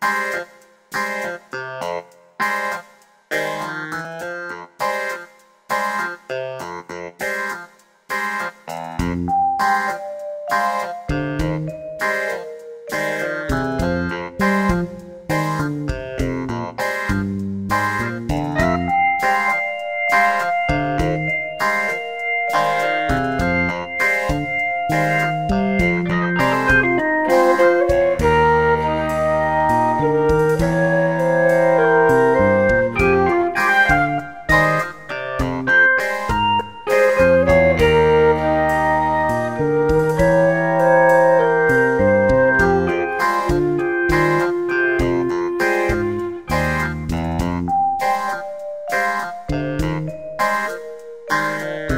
Yeah. Bye.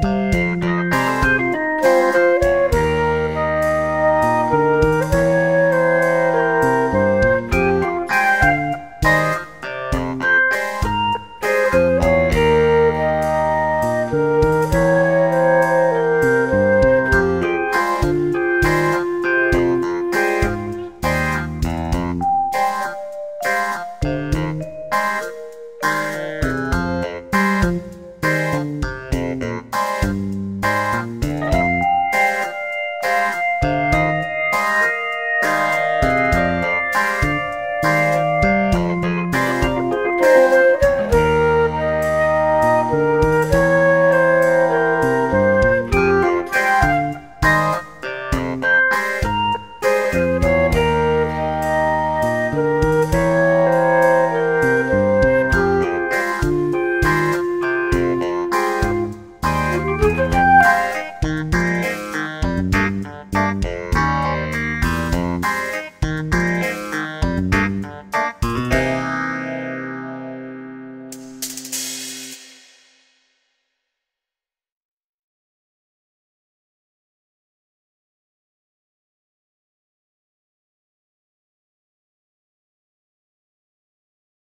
Bye.